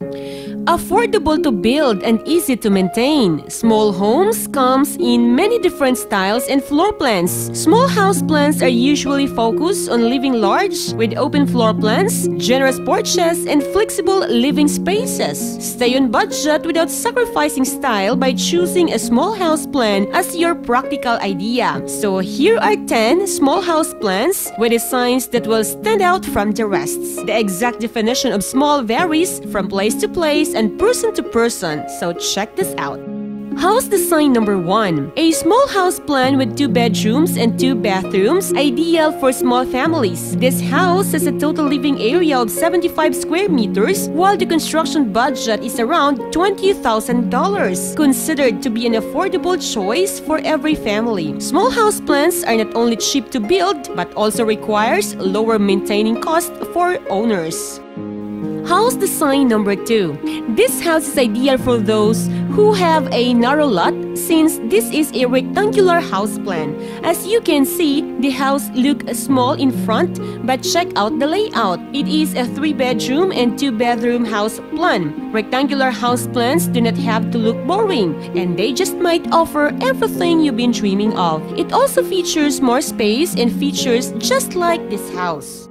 Thank you. Affordable to build and easy to maintain, small homes comes in many different styles and floor plans. Small house plans are usually focused on living large with open floor plans, generous porches, and flexible living spaces. Stay on budget without sacrificing style by choosing a small house plan as your practical idea. So here are 10 small house plans with designs that will stand out from the rest. The exact definition of small varies from place to place and person to person, so check this out. House design number one. A small house plan with two bedrooms and two bathrooms, ideal for small families. This house has a total living area of 75 square meters, while the construction budget is around $20,000. Considered to be an affordable choice for every family. Small house plans are not only cheap to build, but also requires lower maintaining cost for owners. House design number two. This house is ideal for those who have a narrow lot since this is a rectangular house plan. As you can see, the house looks small in front but check out the layout. It is a 3 bedroom and 2 bedroom house plan. Rectangular house plans do not have to look boring and they just might offer everything you've been dreaming of. It also features more space and features just like this house.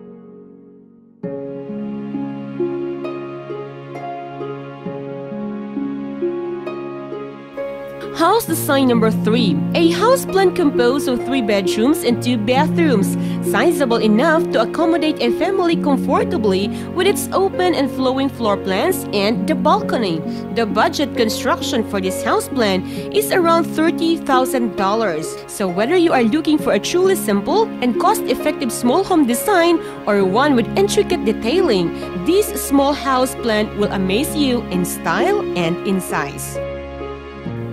House design number 3. A house plan composed of 3 bedrooms and 2 bathrooms, sizable enough to accommodate a family comfortably with its open and flowing floor plans and the balcony. The budget construction for this house plan is around $30,000. So whether you are looking for a truly simple and cost-effective small home design or one with intricate detailing, this small house plan will amaze you in style and in size.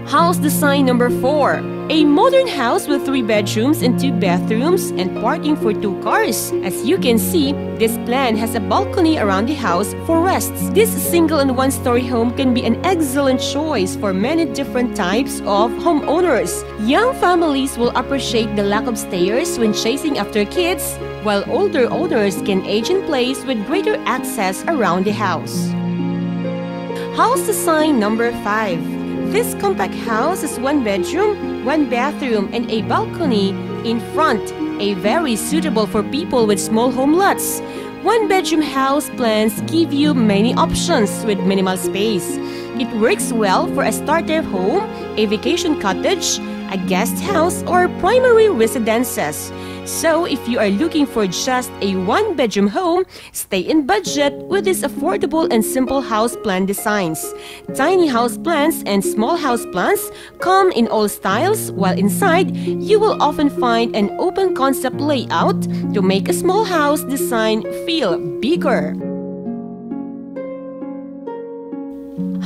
House design number 4. A modern house with 3 bedrooms and 2 bathrooms and parking for 2 cars. As you can see, this plan has a balcony around the house for rests. This single and one-story home can be an excellent choice for many different types of homeowners. Young families will appreciate the lack of stairs when chasing after kids, while older owners can age in place with greater access around the house. House design number 5. This compact house is one bedroom, one bathroom, and a balcony in front, a very suitable for people with small home lots. One bedroom house plans give you many options with minimal space. It works well for a starter home, a vacation cottage, a guest house, or primary residences. So if you are looking for just a one-bedroom home, stay in budget with these affordable and simple house plan designs. Tiny house plans and small house plans come in all styles, while inside, you will often find an open concept layout to make a small house design feel bigger.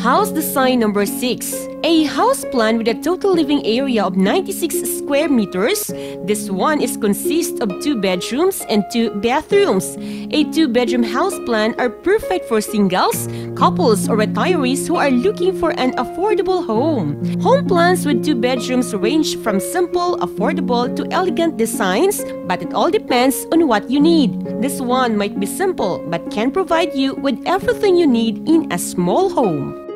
House design number 6. A house plan with a total living area of 96 square meters. This one is consist of two bedrooms and two bathrooms. A two-bedroom house plan are perfect for singles, couples, or retirees who are looking for an affordable home. Home plans with two bedrooms range from simple, affordable to elegant designs, but it all depends on what you need. This one might be simple but can provide you with everything you need in a small home.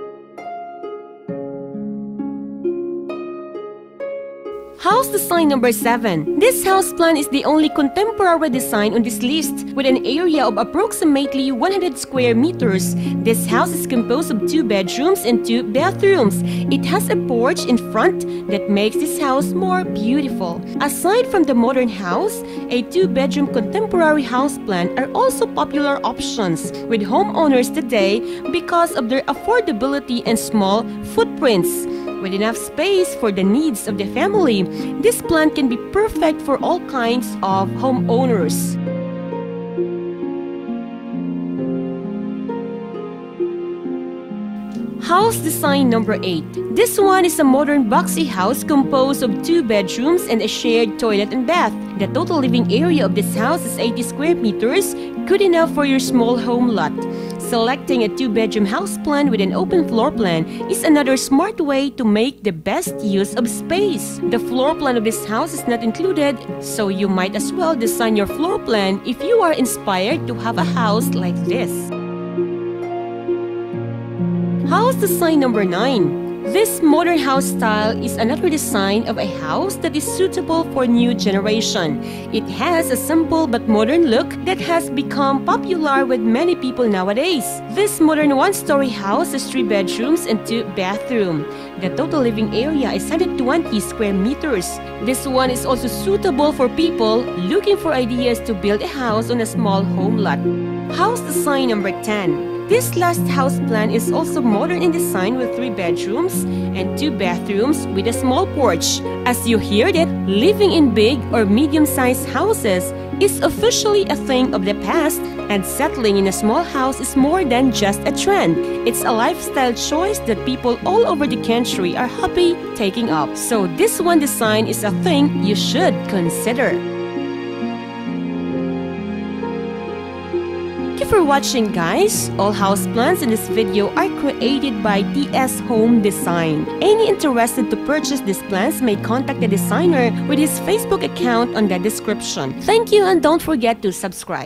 House design number 7. This house plan is the only contemporary design on this list with an area of approximately 100 square meters. This house is composed of two bedrooms and two bathrooms. It has a porch in front that makes this house more beautiful. Aside from the modern house, a two-bedroom contemporary house plan are also popular options with homeowners today because of their affordability and small footprints. With enough space for the needs of the family, this plant can be perfect for all kinds of homeowners. House design number 8. This one is a modern boxy house composed of two bedrooms and a shared toilet and bath. The total living area of this house is 80 square meters, good enough for your small home lot. Selecting a two-bedroom house plan with an open floor plan is another smart way to make the best use of space. The floor plan of this house is not included, so you might as well design your floor plan if you are inspired to have a house like this. House design number 9. This modern house style is another design of a house that is suitable for new generation. It has a simple but modern look that has become popular with many people nowadays. This modern one-story house has three bedrooms and two bathrooms. The total living area is 120 square meters. This one is also suitable for people looking for ideas to build a house on a small home lot. House design number 10. This last house plan is also modern in design with three bedrooms and two bathrooms with a small porch. As you heard it, living in big or medium-sized houses is officially a thing of the past and settling in a small house is more than just a trend. It's a lifestyle choice that people all over the country are happy taking up. So this one design is a thing you should consider. For watching guys. All house plans in this video are created by TS Home Design. Any interested to purchase these plans may contact the designer with his Facebook account on the description. Thank you and don't forget to subscribe.